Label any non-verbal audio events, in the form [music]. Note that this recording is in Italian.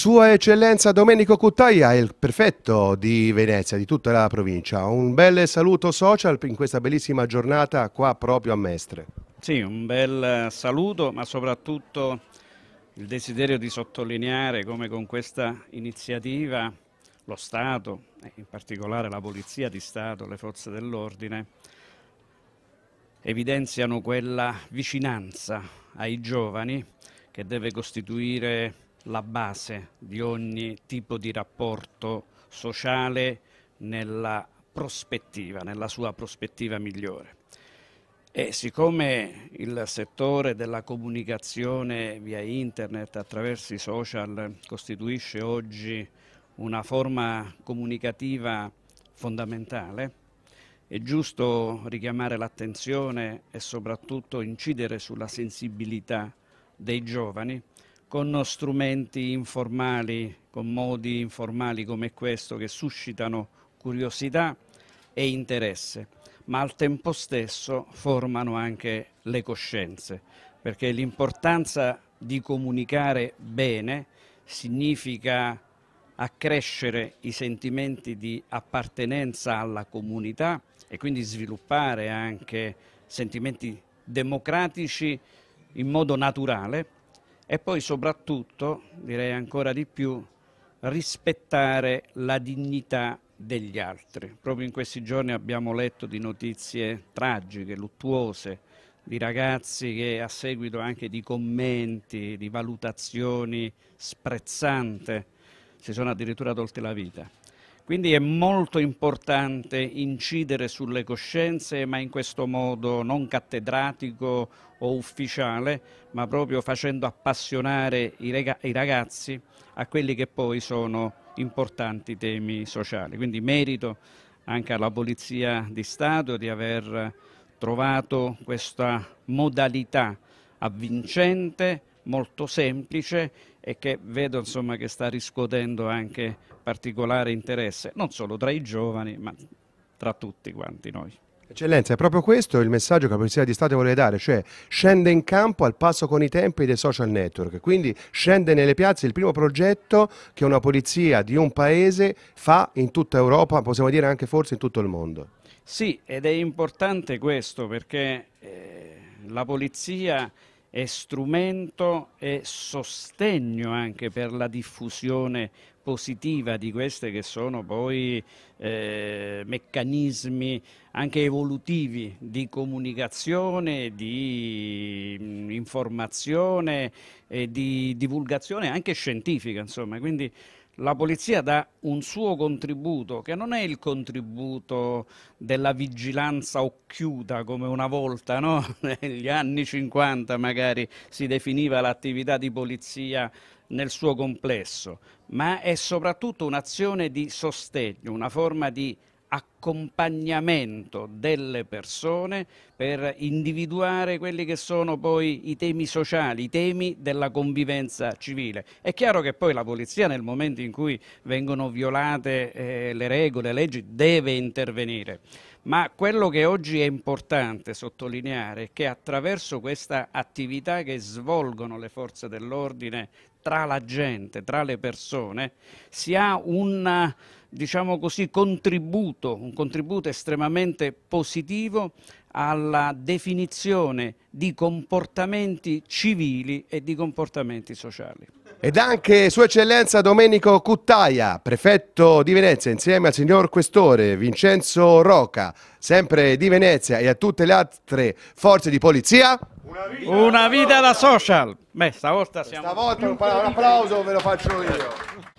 Sua Eccellenza Domenico Cuttaia il prefetto di Venezia, di tutta la provincia. Un bel saluto social in questa bellissima giornata qua proprio a Mestre. Sì, un bel saluto, ma soprattutto il desiderio di sottolineare come con questa iniziativa lo Stato, in particolare la Polizia di Stato, le forze dell'ordine, evidenziano quella vicinanza ai giovani che deve costituire la base di ogni tipo di rapporto sociale nella prospettiva, nella sua prospettiva migliore. E siccome il settore della comunicazione via internet attraverso i social costituisce oggi una forma comunicativa fondamentale, è giusto richiamare l'attenzione e soprattutto incidere sulla sensibilità dei giovani con strumenti informali, con modi informali come questo che suscitano curiosità e interesse, ma al tempo stesso formano anche le coscienze, perché l'importanza di comunicare bene significa accrescere i sentimenti di appartenenza alla comunità e quindi sviluppare anche sentimenti democratici in modo naturale e poi soprattutto, direi ancora di più, rispettare la dignità degli altri. Proprio in questi giorni abbiamo letto di notizie tragiche, luttuose, di ragazzi che a seguito anche di commenti, di valutazioni sprezzanti, si sono addirittura tolte la vita. Quindi è molto importante incidere sulle coscienze, ma in questo modo non cattedratico o ufficiale, ma proprio facendo appassionare i ragazzi a quelli che poi sono importanti temi sociali. Quindi merito anche alla Polizia di Stato di aver trovato questa modalità avvincente, molto semplice e che vedo insomma, che sta riscuotendo anche particolare interesse, non solo tra i giovani, ma tra tutti quanti noi. Eccellenza, è proprio questo il messaggio che la Polizia di Stato vuole dare, cioè scende in campo al passo con i tempi dei social network, quindi scende nelle piazze il primo progetto che una polizia di un paese fa in tutta Europa, possiamo dire anche forse in tutto il mondo. Sì, ed è importante questo perché eh, la polizia è strumento e sostegno anche per la diffusione positiva di queste che sono poi eh, meccanismi anche evolutivi di comunicazione, di mh, informazione e di divulgazione anche scientifica, insomma. Quindi la polizia dà un suo contributo, che non è il contributo della vigilanza occhiuta come una volta, no? [laughs] negli anni 50 magari si definiva l'attività di polizia nel suo complesso, ma è soprattutto un'azione di sostegno, una forma di accompagnamento delle persone per individuare quelli che sono poi i temi sociali, i temi della convivenza civile. È chiaro che poi la polizia nel momento in cui vengono violate eh, le regole, le leggi, deve intervenire. Ma quello che oggi è importante sottolineare è che attraverso questa attività che svolgono le forze dell'ordine tra la gente, tra le persone, si ha un diciamo così, contributo, un contributo estremamente positivo alla definizione di comportamenti civili e di comportamenti sociali. Ed anche Sua Eccellenza Domenico Cuttaia, prefetto di Venezia, insieme al signor Questore Vincenzo Roca, sempre di Venezia e a tutte le altre forze di polizia. Una vita, Una vita da social! Beh, stavolta siamo... Stavolta un applauso ve lo faccio io.